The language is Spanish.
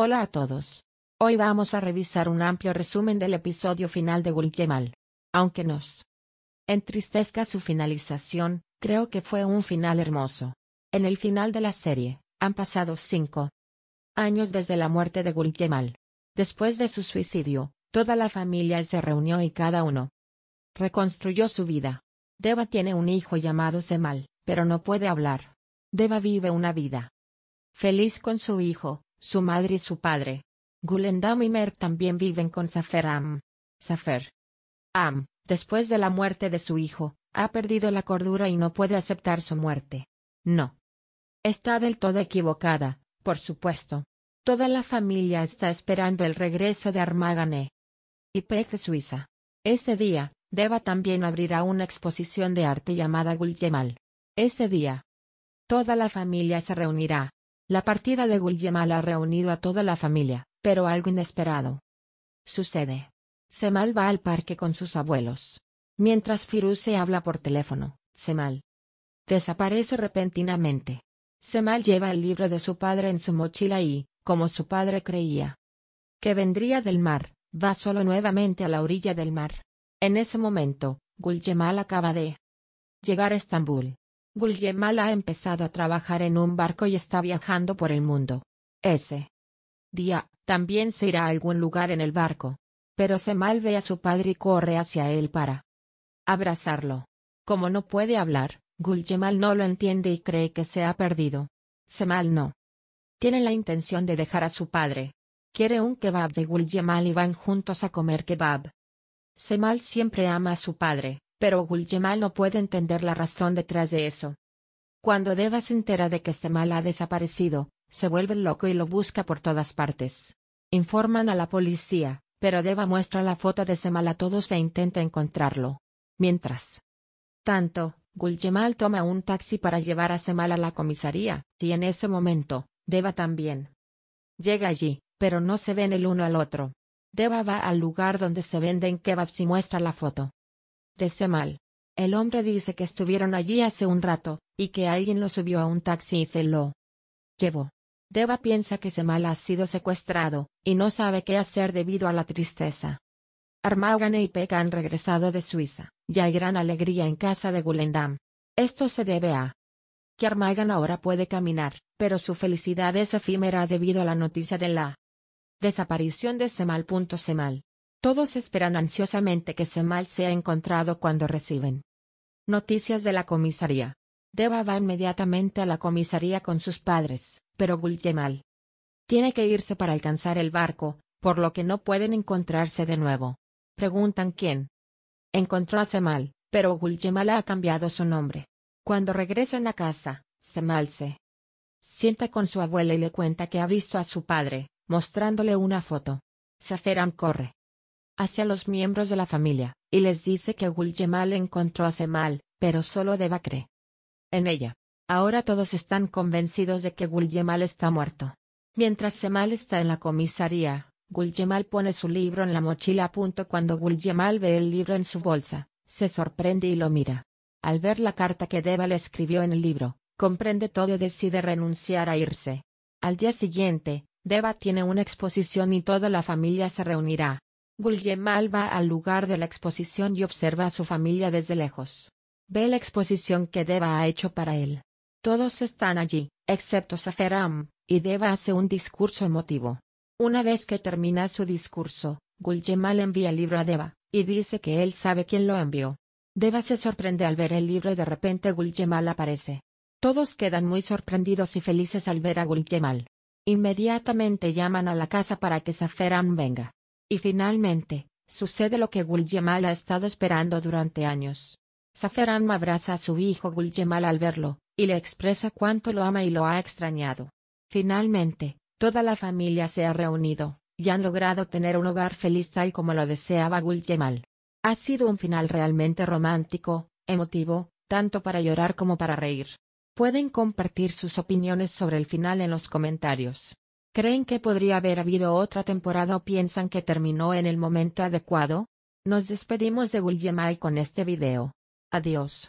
Hola a todos. Hoy vamos a revisar un amplio resumen del episodio final de Gulkemal. Aunque nos entristezca su finalización, creo que fue un final hermoso. En el final de la serie, han pasado cinco años desde la muerte de Gulkemal. Después de su suicidio, toda la familia se reunió y cada uno reconstruyó su vida. Deva tiene un hijo llamado Semal, pero no puede hablar. Deva vive una vida feliz con su hijo, su madre y su padre. Gulendam y Mer también viven con Safer Am. Safer Am, después de la muerte de su hijo, ha perdido la cordura y no puede aceptar su muerte. No. Está del todo equivocada, por supuesto. Toda la familia está esperando el regreso de Armagane. Y Peck de Suiza. Ese día, Deva también abrirá una exposición de arte llamada Guljemal. Ese día, toda la familia se reunirá. La partida de Guljemal ha reunido a toda la familia, pero algo inesperado. Sucede. Semal va al parque con sus abuelos. Mientras Firuze habla por teléfono, Semal desaparece repentinamente. Semal lleva el libro de su padre en su mochila y, como su padre creía que vendría del mar, va solo nuevamente a la orilla del mar. En ese momento, Guljemal acaba de llegar a Estambul. Guljemal ha empezado a trabajar en un barco y está viajando por el mundo. Ese día, también se irá a algún lugar en el barco. Pero Semal ve a su padre y corre hacia él para abrazarlo. Como no puede hablar, Guljemal no lo entiende y cree que se ha perdido. Semal no tiene la intención de dejar a su padre. Quiere un kebab de Guljemal y van juntos a comer kebab. Semal siempre ama a su padre, pero Guljemal no puede entender la razón detrás de eso. Cuando Deva se entera de que Semal ha desaparecido, se vuelve loco y lo busca por todas partes. Informan a la policía, pero Deva muestra la foto de Semal a todos e intenta encontrarlo. Mientras tanto, Guljemal toma un taxi para llevar a Semal a la comisaría, y en ese momento, Deva también llega allí, pero no se ven el uno al otro. Deva va al lugar donde se venden kebabs y muestra la foto de Semal. El hombre dice que estuvieron allí hace un rato, y que alguien lo subió a un taxi y se lo llevó. Deva piensa que Semal ha sido secuestrado, y no sabe qué hacer debido a la tristeza. Armagane y Pekka han regresado de Suiza, y hay gran alegría en casa de Gulendam. Esto se debe a que Armagan ahora puede caminar, pero su felicidad es efímera debido a la noticia de la desaparición de Semal. Semal todos esperan ansiosamente que Semal sea encontrado cuando reciben noticias de la comisaría. Deva va inmediatamente a la comisaría con sus padres, pero Guljemal tiene que irse para alcanzar el barco, por lo que no pueden encontrarse de nuevo. Preguntan quién encontró a Semal, pero Guljemal ha cambiado su nombre. Cuando regresan a casa, Semal se sienta con su abuela y le cuenta que ha visto a su padre, mostrándole una foto. Saferam corre hacia los miembros de la familia, y les dice que Guljemal encontró a Semal, pero solo Deva cree en ella. Ahora todos están convencidos de que Guljemal está muerto. Mientras Semal está en la comisaría, Guljemal pone su libro en la mochila a punto cuando Guljemal ve el libro en su bolsa, se sorprende y lo mira. Al ver la carta que Deva le escribió en el libro, comprende todo y decide renunciar a irse. Al día siguiente, Deva tiene una exposición y toda la familia se reunirá. Guljemal va al lugar de la exposición y observa a su familia desde lejos. Ve la exposición que Deva ha hecho para él. Todos están allí, excepto Saferam, y Deva hace un discurso emotivo. Una vez que termina su discurso, Guljemal envía el libro a Deva, y dice que él sabe quién lo envió. Deva se sorprende al ver el libro y de repente Guljemal aparece. Todos quedan muy sorprendidos y felices al ver a Guljemal. Inmediatamente llaman a la casa para que Saferam venga. Y finalmente, sucede lo que Guljemal ha estado esperando durante años. Saferam abraza a su hijo Guljemal al verlo, y le expresa cuánto lo ama y lo ha extrañado. Finalmente, toda la familia se ha reunido, y han logrado tener un hogar feliz tal como lo deseaba Guljemal. Ha sido un final realmente romántico, emotivo, tanto para llorar como para reír. Pueden compartir sus opiniones sobre el final en los comentarios. ¿Creen que podría haber habido otra temporada o piensan que terminó en el momento adecuado? Nos despedimos de Guljemal con este video. Adiós.